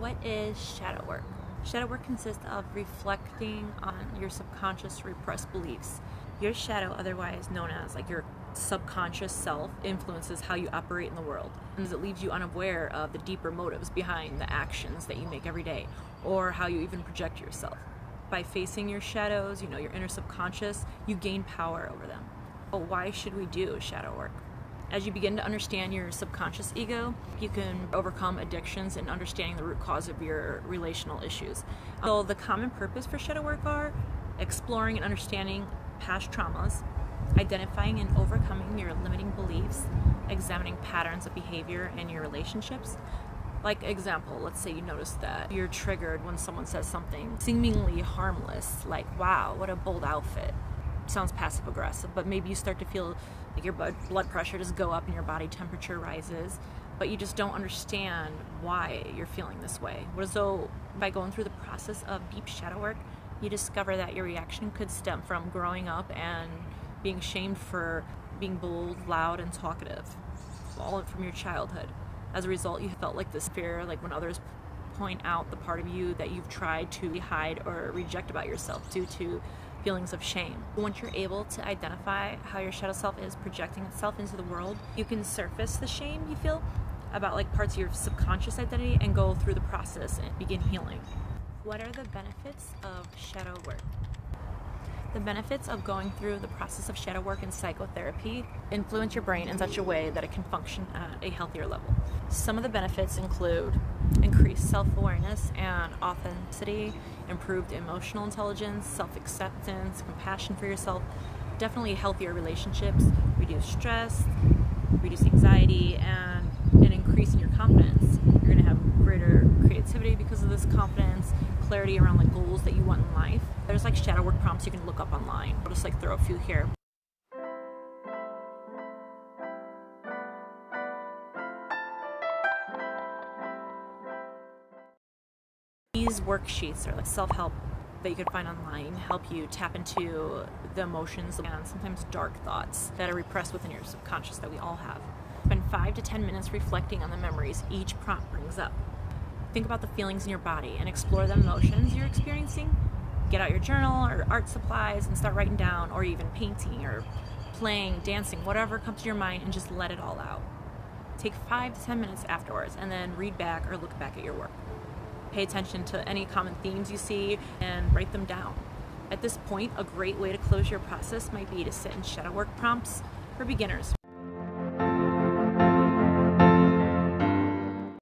What is shadow work? Shadow work consists of reflecting on your subconscious repressed beliefs. Your shadow, otherwise known as like your subconscious self, influences how you operate in the world. And it leaves you unaware of the deeper motives behind the actions that you make every day or how you even project yourself. By facing your shadows, you know, your inner subconscious, you gain power over them. But why should we do shadow work? As you begin to understand your subconscious ego, you can overcome addictions and understanding the root cause of your relational issues. So the common purpose for shadow work are exploring and understanding past traumas, identifying and overcoming your limiting beliefs, examining patterns of behavior in your relationships. Like example, let's say you notice that you're triggered when someone says something seemingly harmless, like wow, what a bold outfit sounds passive aggressive, but maybe you start to feel like your blood pressure just go up and your body temperature rises, but you just don't understand why you're feeling this way. Though by going through the process of deep shadow work, you discover that your reaction could stem from growing up and being shamed for being bold, loud, and talkative, all from your childhood. As a result, you felt like this fear, like when others point out the part of you that you've tried to hide or reject about yourself due to feelings of shame. Once you're able to identify how your shadow self is projecting itself into the world, you can surface the shame you feel about like parts of your subconscious identity and go through the process and begin healing. What are the benefits of shadow work? The benefits of going through the process of shadow work and psychotherapy influence your brain in such a way that it can function at a healthier level. Some of the benefits include increased self awareness and authenticity, improved emotional intelligence, self acceptance, compassion for yourself, definitely healthier relationships, reduce stress, reduce anxiety, and an increase in your confidence. You're going to have greater creativity because of this confidence, clarity around the goals that you want in life. There's like shadow work prompts you can look up online. I'll just like throw a few here. These worksheets are like self-help that you could find online help you tap into the emotions and sometimes dark thoughts that are repressed within your subconscious that we all have. Spend five to 10 minutes reflecting on the memories each prompt brings up. Think about the feelings in your body and explore the emotions you're experiencing get out your journal or art supplies and start writing down, or even painting or playing, dancing, whatever comes to your mind, and just let it all out. Take five to ten minutes afterwards and then read back or look back at your work. Pay attention to any common themes you see and write them down. At this point, a great way to close your process might be to sit in shadow work prompts for beginners.